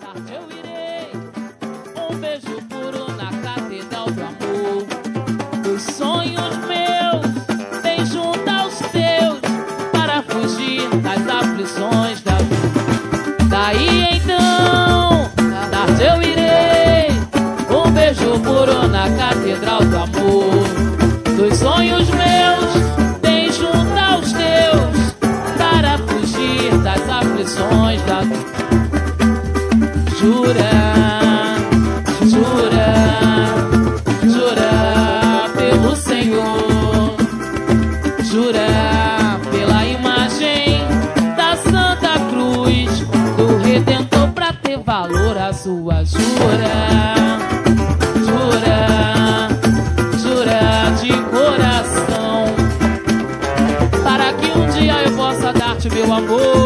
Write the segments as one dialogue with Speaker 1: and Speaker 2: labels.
Speaker 1: Tarde eu tambor.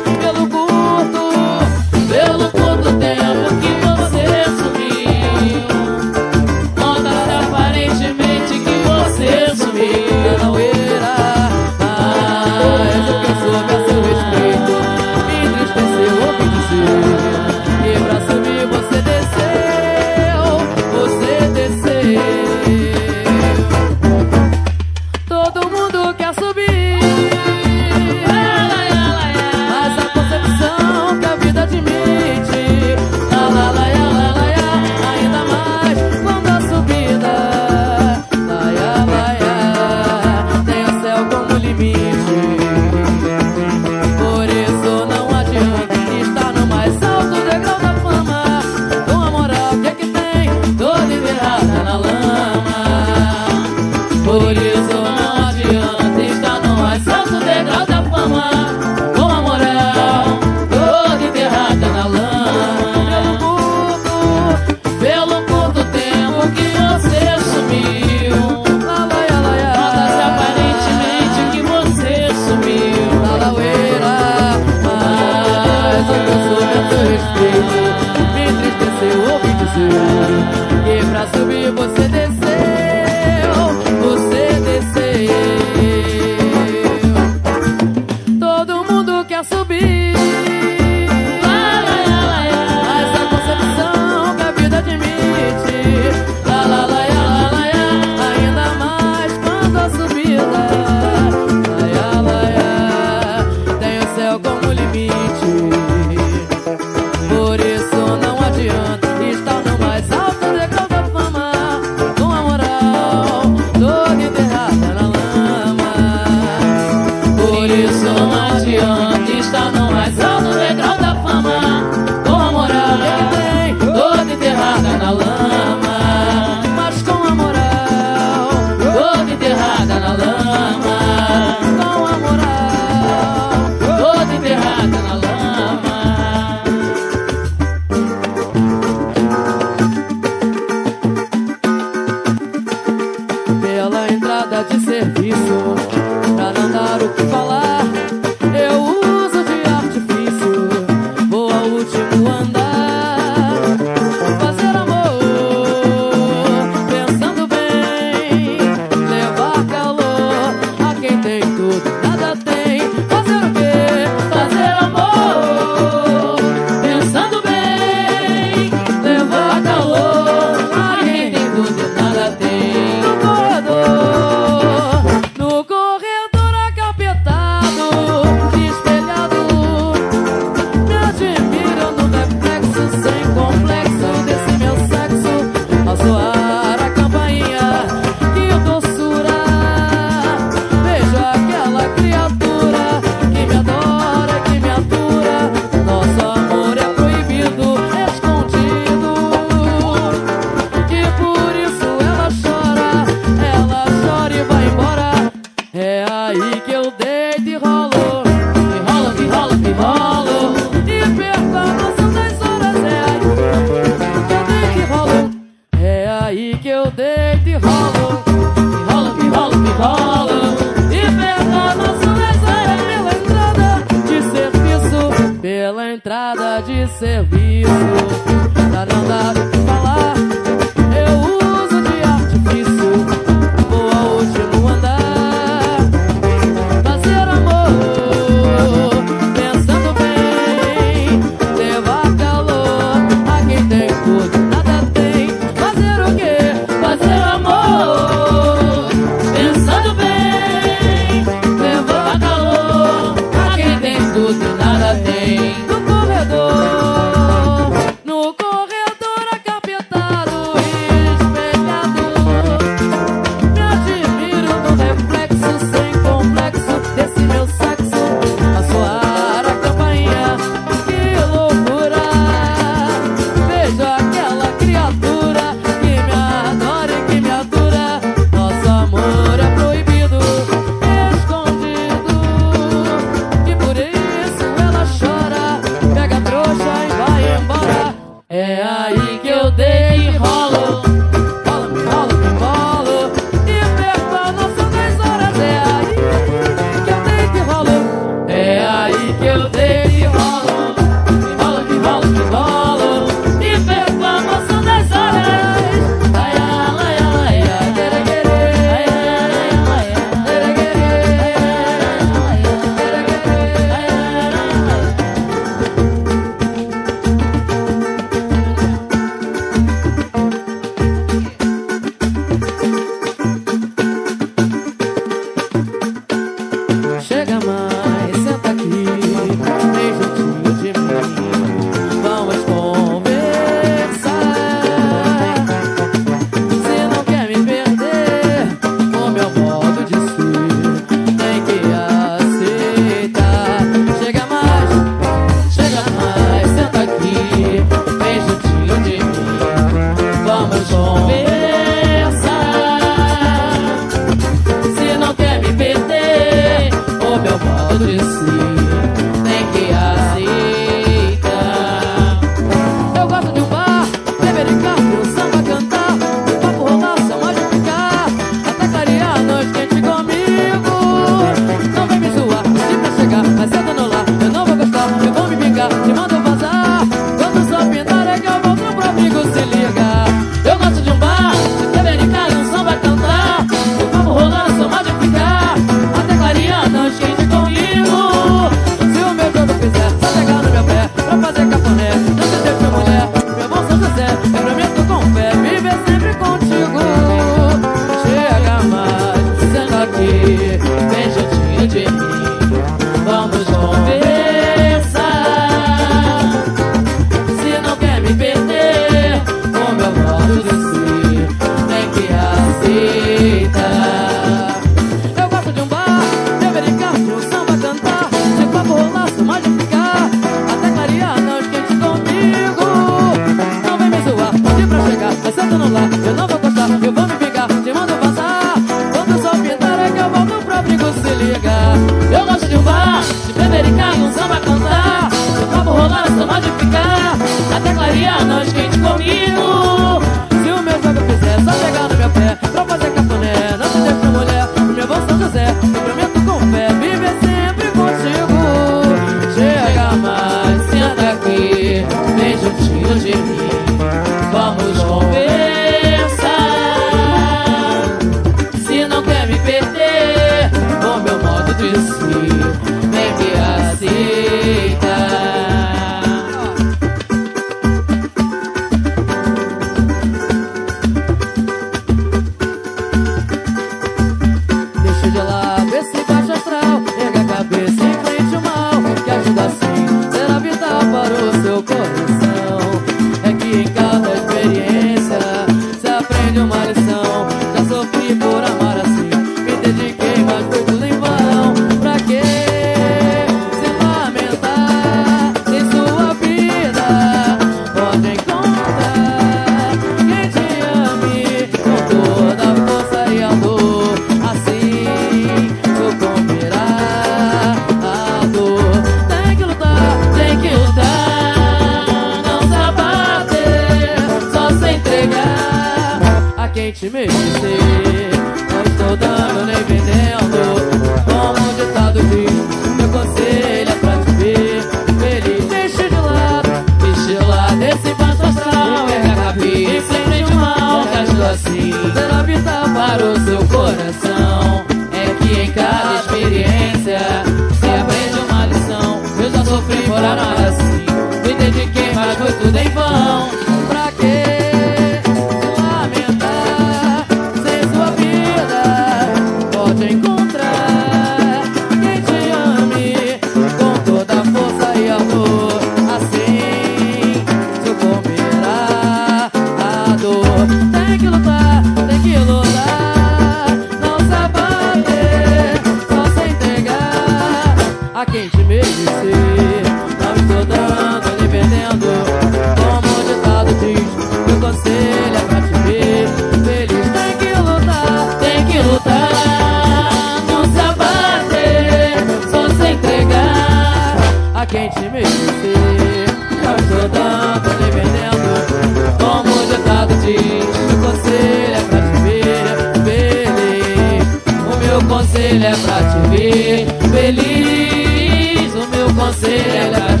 Speaker 1: conselho é pra
Speaker 2: te ver feliz. O meu conselho é pra te ver feliz.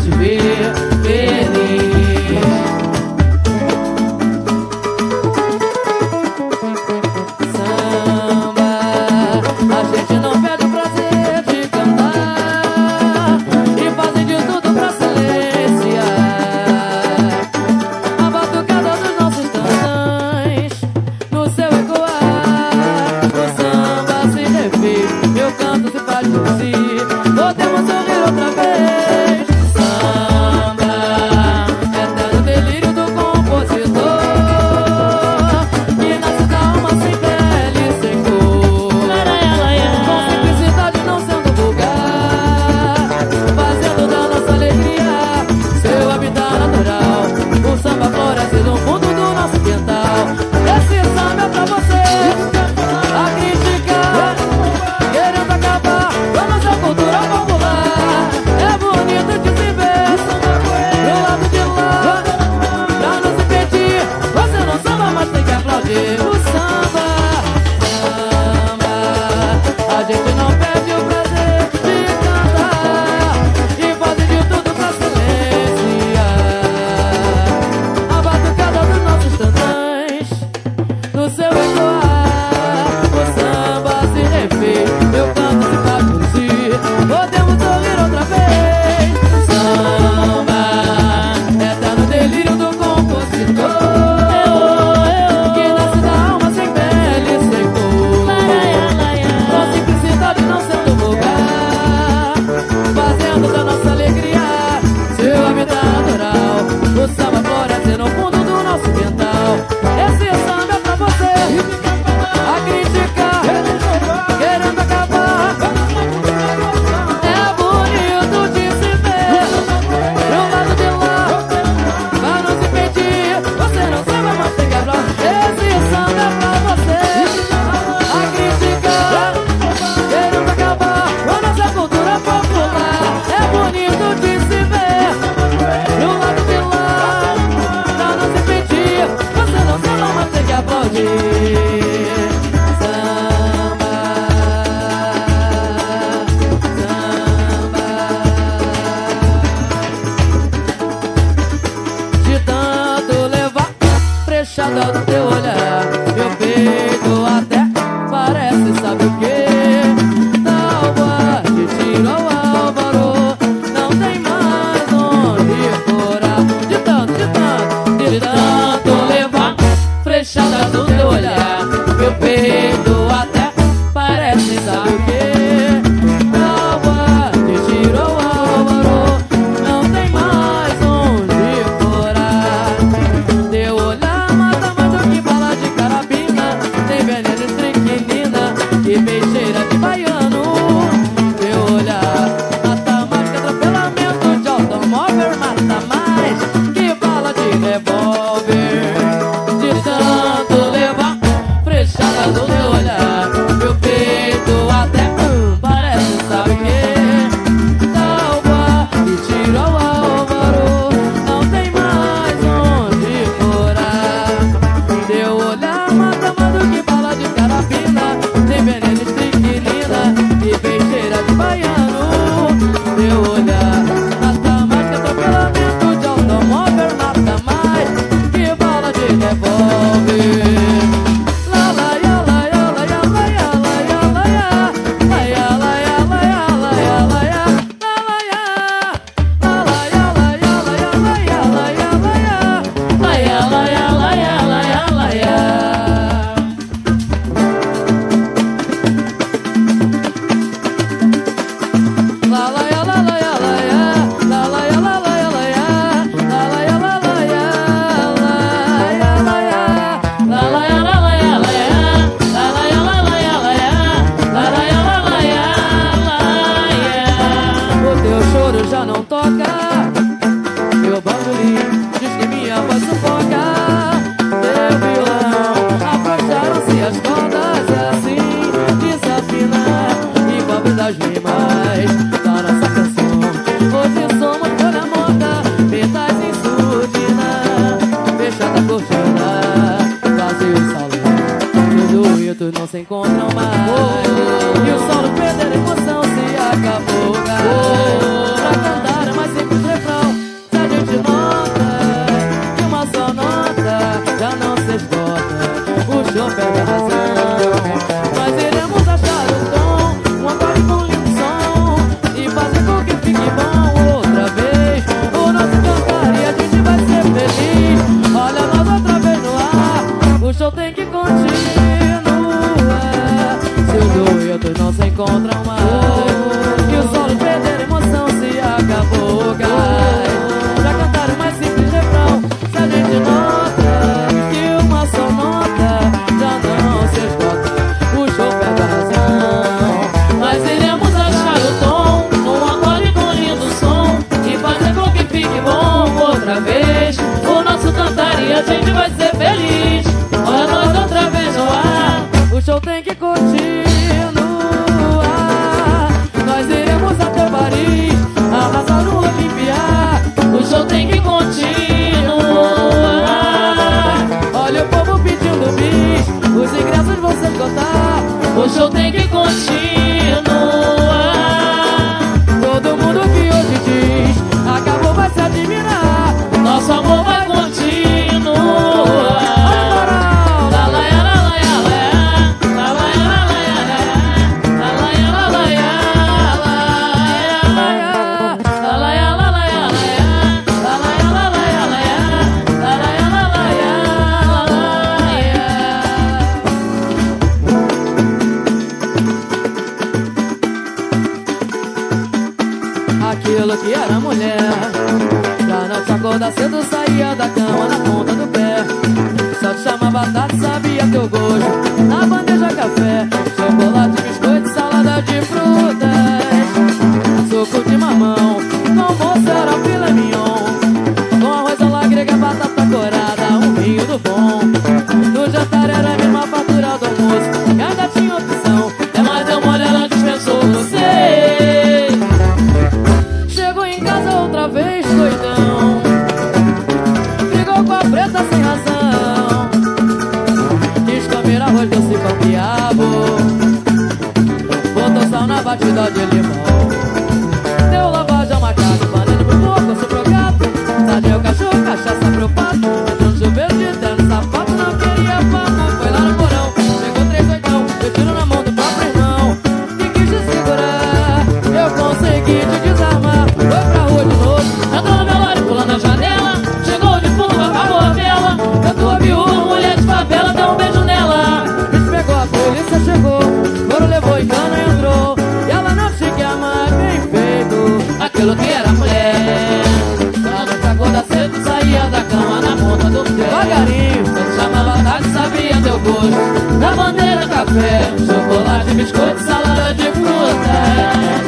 Speaker 2: Café, chocolate, biscoito, salada de frutas.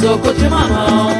Speaker 2: Soco de mamão,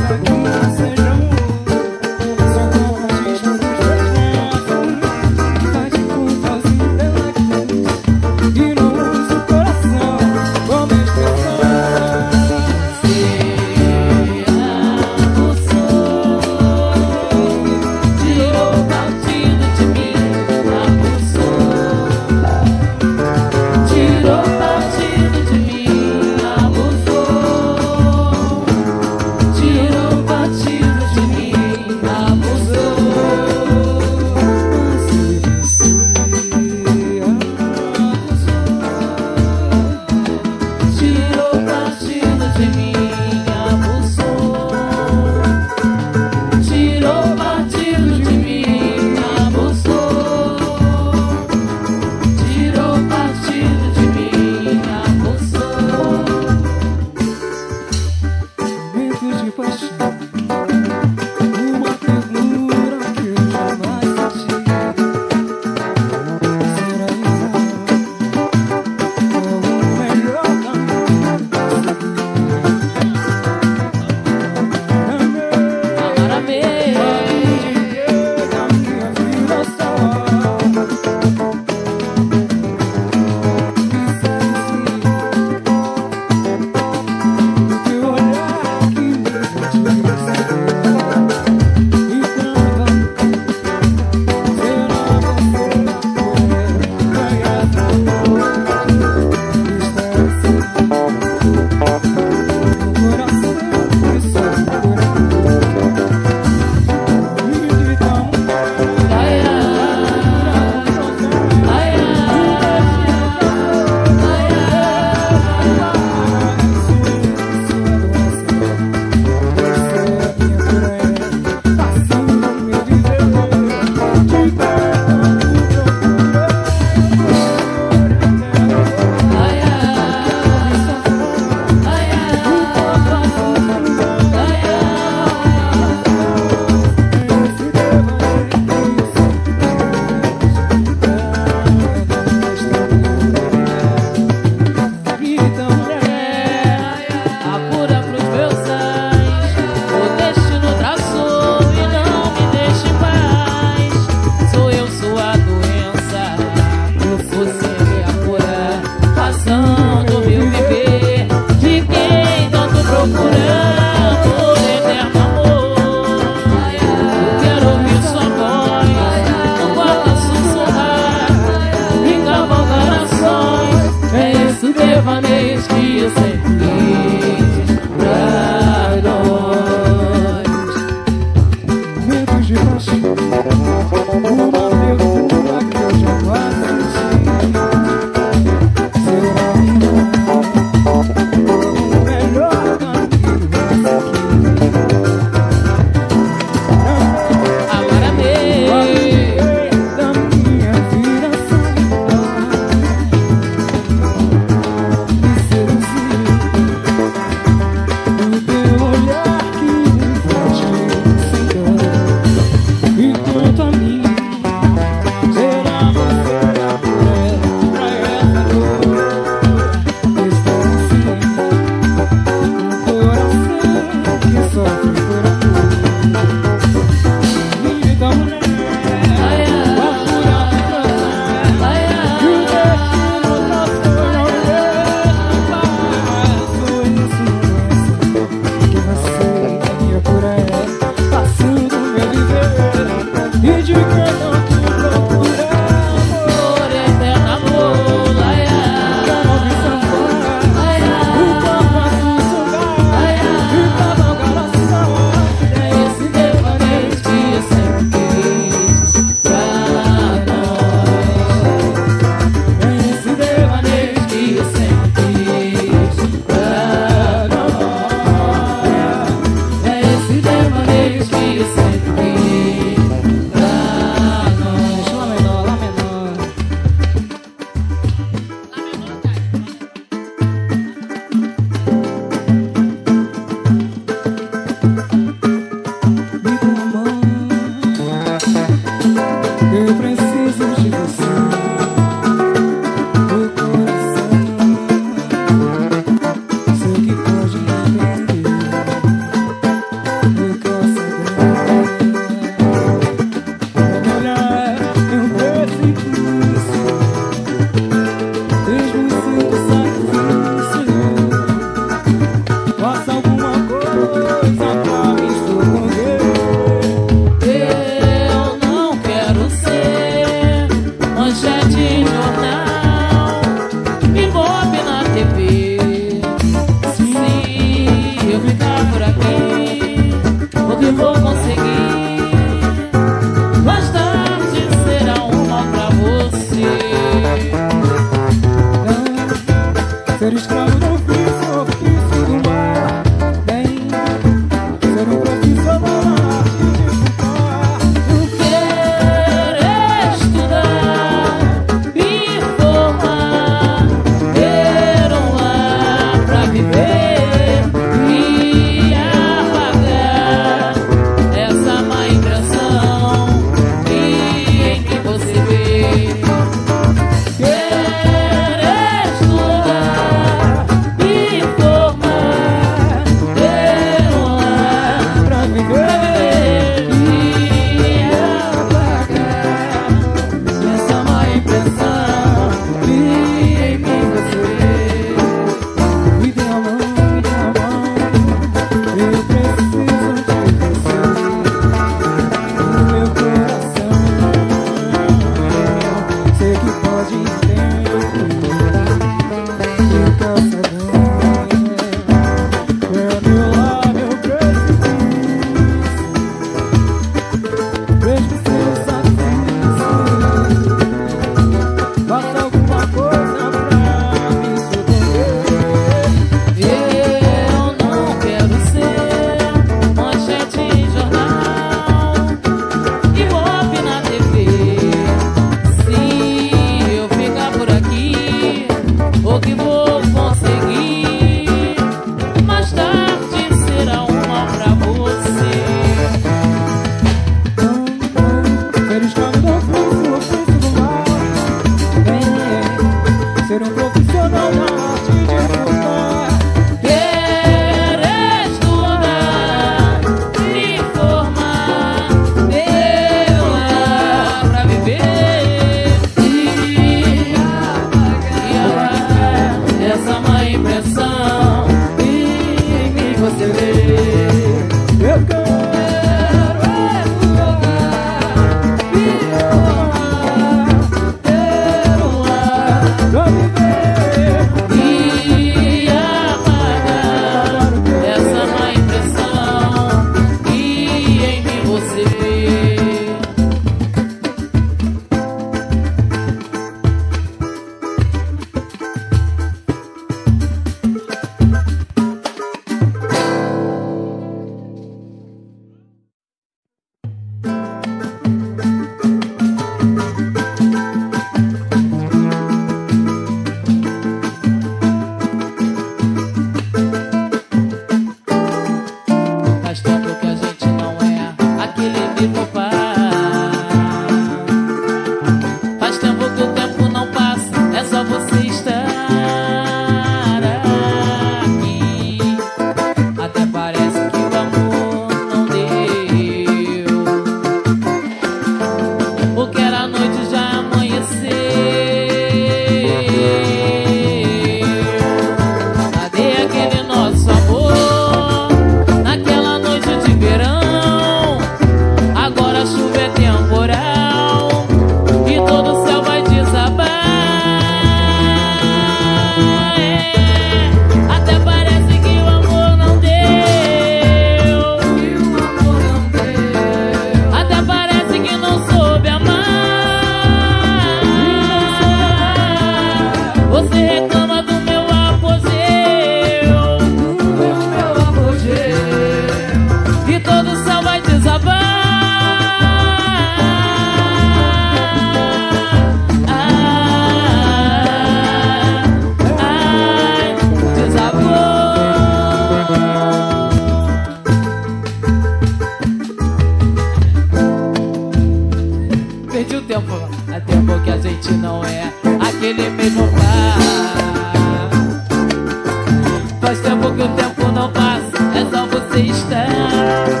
Speaker 3: que o
Speaker 1: tempo não passa, é só você estar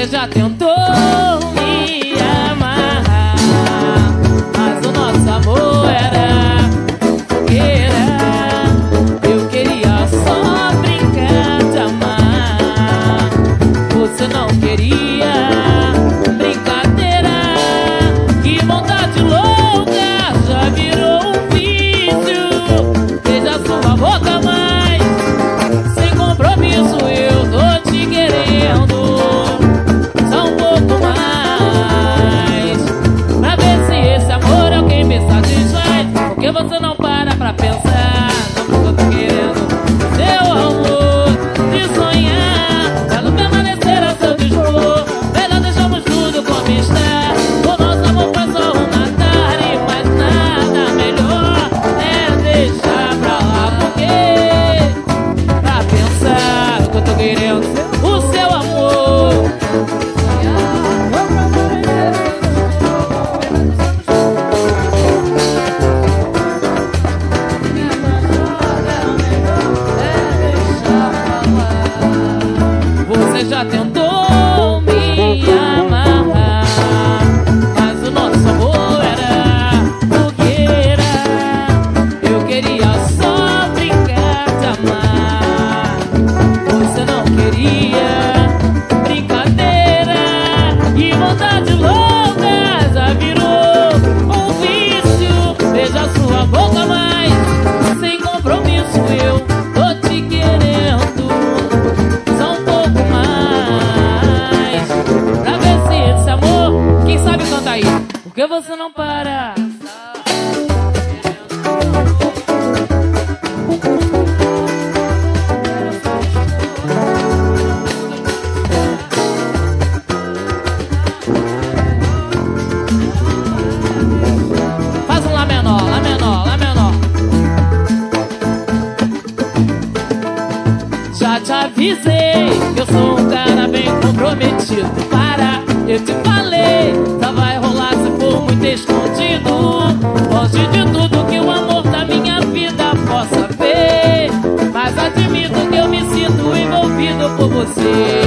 Speaker 1: Você já tentou me
Speaker 2: see.